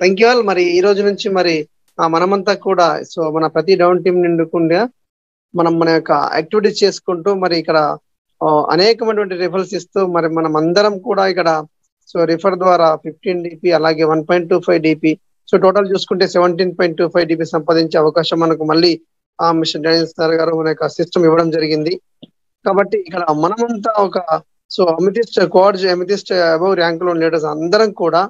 Thank you all మరి ఈ రోజు నుంచి మరి ఆ, మనమంతా కూడా సో మన ప్రతి డౌన్ టీం నిండుకుండా మనం మన యొక్క యాక్టివిటీస్ చేసుకుంటూ మరి ఇక్కడ అనేకమైనటువంటి రిఫర్స్ ఇస్తూ మరి మనం అందరం కూడా ఇక్కడ సో రిఫర్ ద్వారా ఫిఫ్టీన్ డిపి అలాగే one point two five DP so total చూసుకుంటే seventeen point two five DP సంపాదించే అవకాశం మనకు మళ్ళీ ఆ మిస్టర్ డానియల్ సార్ గారు మన యొక్క సిస్టమ్ ఇవ్వడం జరిగింది. కాబట్టి ఇక్కడ మనమంతా ఒక so amethyst quartz amethyst above ర్యాంక్లో leaders అందరం కూడా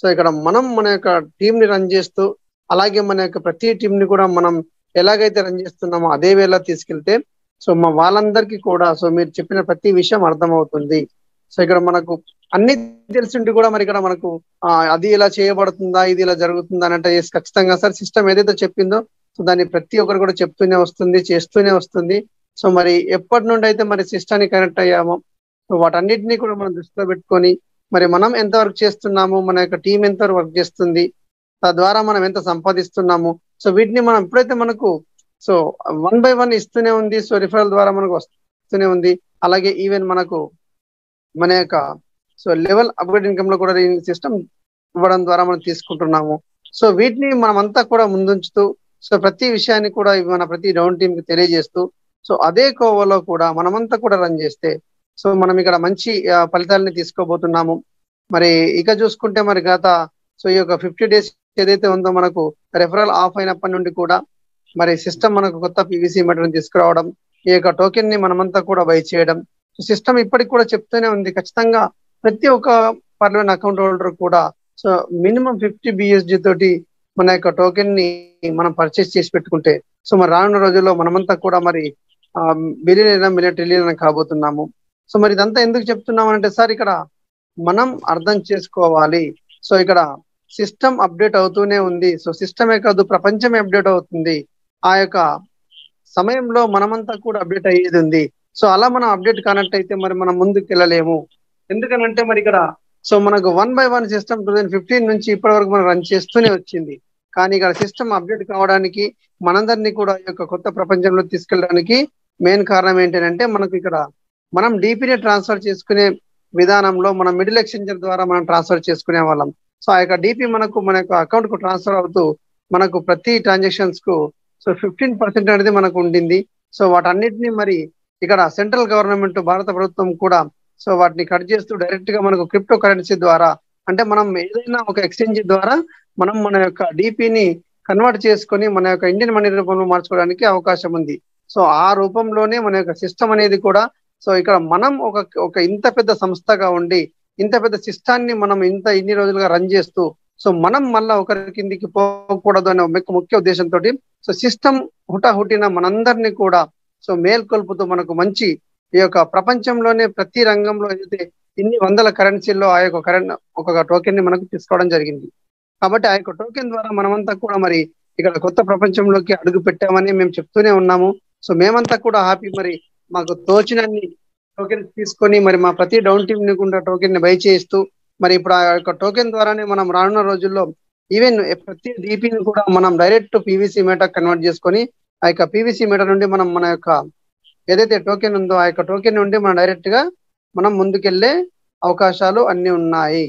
సో ఇక్కడ మనం మన యొక్క టీం ని రన్ చేస్తూ అలాగే మన యొక్క ప్రతి టీం ని కూడా మనం ఎలాగైతే రన్ చేస్తున్నామో అదే వేళ తీసుకెళ్తే సో మా వాళ్ళందరికీ కూడా సో మీరు చెప్పిన ప్రతి విషయం అర్థమవుతుంది. సో ఇక్కడ మనకు అన్ని తెలిసింటి కూడా మరి ఇక్కడ మనకు అది ఇలా చేయబడుతుందా ఇది ఇలా జరుగుతుందా అని అంటే ఖచ్చితంగా సార్ సిస్టమ్ ఏదైతే చెప్పిందో సో దాన్ని ప్రతి ఒక్కరు కూడా చెప్తూనే వస్తుంది చేస్తూనే వస్తుంది. సో మరి ఎప్పటి నుండి అయితే మరి సిస్టానికి కనెక్ట్ అయ్యామో సో వాటన్నిటిని కూడా మనం దృష్టిలో పెట్టుకొని మరి మనం ఎంత వర్క్ చేస్తున్నాము? మన యొక్క టీం ఎంత వర్క్ చేస్తుంది? తద్వారా మనం ఎంత సంపాదిస్తున్నాము? సో వీటిని మనం ఎప్పుడైతే మనకు సో వన్ బై వన్ ఇస్తూనే ఉంది సో రిఫరల్ ద్వారా మనకు వస్తూనే ఉంది. అలాగే ఈవెన్ మనకు మన యొక్క సో లెవెల్ అప్గ్రేడ్ ఇన్కమ్లో కూడా సిస్టమ్ ఇవ్వడం ద్వారా మనం తీసుకుంటున్నాము. సో వీటిని మనం అంతా కూడా ముందుంచుతూ సో ప్రతి విషయాన్ని కూడా మన ప్రతి రౌండ్ టీం కి తెలియజేస్తూ సో అదే కోవలో కూడా మనమంతా కూడా రన్ చేస్తే సో మనం ఇక్కడ మంచి ఫలితాలని తీసుకోబోతున్నాము. మరి ఇక చూసుకుంటే మరి గత సో ఈ యొక్క ఫిఫ్టీ డేస్ ఏదైతే ఉందో మనకు రెఫరల్ ఆఫ్ అయినప్పటి నుండి కూడా మరి సిస్టమ్ మనకు కొత్త పీవీసీ మెటీరియల్ తీసుకురావడం ఈ యొక్క టోకెన్ని మనమంతా కూడా బై చేయడం. సిస్టమ్ ఇప్పటికి కూడా చెప్తూనే ఉంది. ఖచ్చితంగా ప్రతి ఒక్క పర్లమెంట్ అకౌంట్ హోల్డర్ కూడా సో మినిమం ఫిఫ్టీ బిఎస్డి తోటి మన యొక్క టోకెన్ని మనం పర్చేస్ చేసి పెట్టుకుంటే సో మరి రానున్న రోజుల్లో మనమంతా కూడా మరి బిలియన్ మిలియన్ ట్రిలియన్ కాబోతున్నాము. సో మరి ఇదంతా ఎందుకు చెప్తున్నాం అంటే సార్ ఇక్కడ మనం అర్థం చేసుకోవాలి. సో ఇక్కడ సిస్టమ్ అప్డేట్ అవుతూనే ఉంది. సో సిస్టమే కాదు ప్రపంచమే అప్డేట్ అవుతుంది. ఆ యొక్క సమయంలో మనమంతా కూడా అప్డేట్ అయ్యేది ఉంది. సో అలా మనం అప్డేట్ కానట్టయితే మరి మనం ముందుకు వెళ్ళలేము ఎందుకనంటే మరి ఇక్కడ సో మనకు one by one system two thousand fifteen నుంచి ఇప్పటి వరకు మనం రన్ చేస్తూనే వచ్చింది. కానీ ఇక్కడ సిస్టమ్ అప్డేట్ కావడానికి మనందరినీ కూడా ఈ యొక్క కొత్త ప్రపంచంలో తీసుకెళ్ళడానికి మెయిన్ కారణం ఏంటంటే మనకు ఇక్కడ మనం డీపీని ట్రాన్స్ఫర్ చేసుకునే విధానంలో మనం మిడిల్ ఎక్స్చేంజర్ ద్వారా మనం ట్రాన్స్ఫర్ చేసుకునే వాళ్ళం. సో ఆ యొక్క డిపి మనకు మన యొక్క అకౌంట్కు ట్రాన్స్ఫర్ అవుతూ మనకు ప్రతి ట్రాన్సాక్షన్స్కు సో ఫిఫ్టీన్ పర్సెంట్ అనేది మనకు ఉండింది. సో వాటన్నిటిని మరి ఇక్కడ సెంట్రల్ గవర్నమెంట్ భారత ప్రభుత్వం కూడా సో వాటిని కట్ చేస్తూ డైరెక్ట్గా మనకు క్రిప్టో కరెన్సీ ద్వారా అంటే మనం ఏదైనా ఒక ఎక్స్చేంజ్ ద్వారా మనం మన యొక్క డిపిని కన్వర్ట్ చేసుకొని మన యొక్క ఇండియన్ మనీ రూపంలో మార్చుకోవడానికి అవకాశం ఉంది. సో ఆ రూపంలోనే మన యొక్క సిస్టమ్ అనేది కూడా సో ఇక్కడ మనం ఒక ఒక ఇంత పెద్ద సంస్థగా ఉండి ఇంత పెద్ద సిస్టాన్ని మనం ఇంత ఇన్ని రోజులుగా రన్ చేస్తూ సో మనం మళ్ళా ఒకరి కిందికి పోకూడదు అనే ముఖ్య ఉద్దేశంతో సో సిస్టమ్ హుటాహుటిన మనందరినీ కూడా సో మేల్కొల్పుతూ మనకు మంచి ఈ యొక్క ప్రపంచంలోనే ప్రతి రంగంలో అయితే ఇన్ని వందల కరెన్సీల్లో ఆ యొక్క కరెంట్ ఒక టోకెన్ని మనకు తీసుకోవడం జరిగింది. కాబట్టి ఆ యొక్క టోకెన్ ద్వారా మనమంతా కూడా మరి ఇక్కడ కొత్త ప్రపంచంలోకి అడుగు పెట్టామని మేము చెప్తూనే ఉన్నాము. సో మేమంతా కూడా హ్యాపీ మరి మాకు తోచినన్ని టోకెన్ తీసుకొని మరి మా ప్రతి డౌన్ టీమ్ని కూడా టోకెన్ని బై చేయిస్తూ మరి ఇప్పుడు ఆ యొక్క టోకెన్ ద్వారానే మనం రానున్న రోజుల్లో ఈవెన్ ప్రతి డిపిని కూడా మనం డైరెక్ట్ పీవీసీ మేటర్ కన్వర్ట్ చేసుకొని ఆ యొక్క పీవీసీ మేటర్ నుండి మనం మన యొక్క ఏదైతే టోకెన్ ఉందో ఆ యొక్క టోకెన్ నుండి మనం డైరెక్ట్గా మనం ముందుకెళ్ళే అవకాశాలు అన్ని ఉన్నాయి.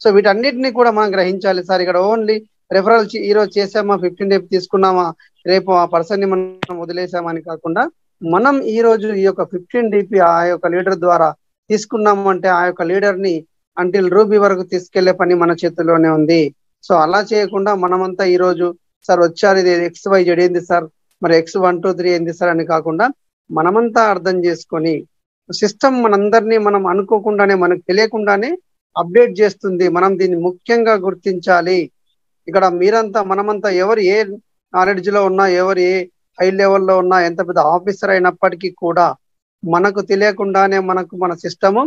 సో వీటన్నిటిని కూడా మనం గ్రహించాలి. సార్ ఇక్కడ ఓన్లీ రెఫరల్ ఈ రోజు చేసామా ఫిఫ్టీన్ డే తీసుకున్నామా? రేపు ఆ పర్సన్ని మనం వదిలేసామా అని కాకుండా మనం ఈ రోజు ఈ యొక్క ఫిఫ్టీన్ డిపి ఆ యొక్క లీడర్ ద్వారా తీసుకున్నాము అంటే ఆ యొక్క లీడర్ని అంటిల్ రూబీ వరకు తీసుకెళ్ళే పని మన చేతిలోనే ఉంది. సో అలా చేయకుండా మనమంతా ఈ రోజు సార్ వచ్చారు ఇది ఎక్స్ వై జెడ్ ఏంది సార్? మరి ఎక్స్ వన్ టూ త్రీ ఏంది సార్ అని కాకుండా మనమంతా అర్థం చేసుకొని సిస్టమ్ మనందరినీ మనం అనుకోకుండానే మనకు తెలియకుండానే అప్డేట్ చేస్తుంది. మనం దీన్ని ముఖ్యంగా గుర్తించాలి. ఇక్కడ మీరంతా మనమంతా ఎవరు ఏ నాలెడ్జ్లో ఉన్నా ఎవరు ఏ హై లెవెల్లో ఉన్న ఎంత పెద్ద ఆఫీసర్ అయినప్పటికీ కూడా మనకు తెలియకుండానే మనకు మన సిస్టమ్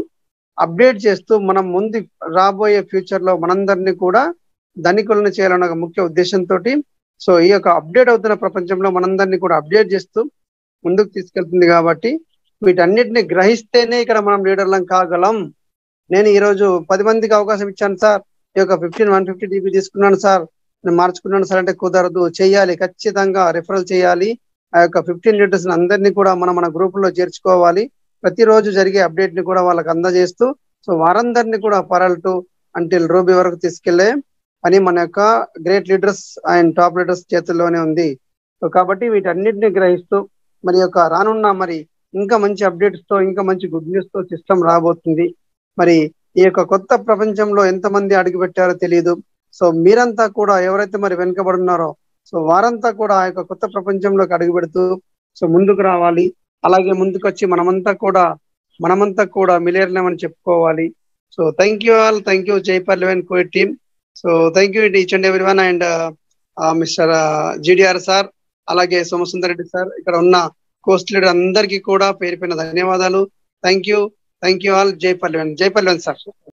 అప్డేట్ చేస్తూ మనం ముందు రాబోయే ఫ్యూచర్లో మనందరినీ కూడా ధనికులను చేయాలన్న ఒక ముఖ్య ఉద్దేశంతో సో ఈ యొక్క అప్డేట్ అవుతున్న ప్రపంచంలో మనందరినీ కూడా అప్డేట్ చేస్తూ ముందుకు తీసుకెళ్తుంది కాబట్టి వీటన్నిటిని గ్రహిస్తేనే ఇక్కడ మనం లీడర్లం కాగలం. నేను ఈ రోజు పది మందికి అవకాశం ఇచ్చాను సార్. ఈ యొక్క ఫిఫ్టీన్ వన్ ఫిఫ్టీ డీబీ తీసుకున్నాను సార్. నేను మార్చుకున్నాను సార్ అంటే కుదరదు. చేయాలి. ఖచ్చితంగా రిఫరల్ చేయాలి. ఆ యొక్క ఫిఫ్టీన్ లీటర్స్ అందరినీ కూడా మనం మన గ్రూప్లో చేర్చుకోవాలి. ప్రతిరోజు జరిగే అప్డేట్ని కూడా వాళ్ళకి అందజేస్తూ సో వారందరినీ కూడా పరల్ టు అంటిల్ రూబీ వరకు తీసుకెళ్ళే పని మన యొక్క great leaders and top leaders చేతుల్లోనే ఉంది. సో కాబట్టి వీటన్నిటిని గ్రహిస్తూ మరి యొక్క రానున్న మరి ఇంకా మంచి అప్డేట్స్తో ఇంకా మంచి గుడ్ న్యూస్తో సిస్టమ్ రాబోతుంది. మరి ఈ యొక్క కొత్త ప్రపంచంలో ఎంతమంది అడుగుపెట్టారో తెలియదు సో మీరంతా కూడా ఎవరైతే మరి వెనుకబడి ఉన్నారో సో వారంతా కూడా ఆ యొక్క కొత్త ప్రపంచంలోకి అడుగు పెడుతూ సో ముందుకు రావాలి. అలాగే ముందుకు వచ్చి మనమంతా కూడా మనమంతా కూడా మిలేర్లేమని చెప్పుకోవాలి. So thank you all thank you Jaipur eleven covid team. So thank you each and every one and mister GDR sir అలాగే సోమసుందర్ రెడ్డి సార్ ఇక్కడ ఉన్న కోస్ట్ లీడర్ అందరికీ కూడా పేరు పైన ధన్యవాదాలు. Thank you thank you all జై పల్లెవన్ సార్.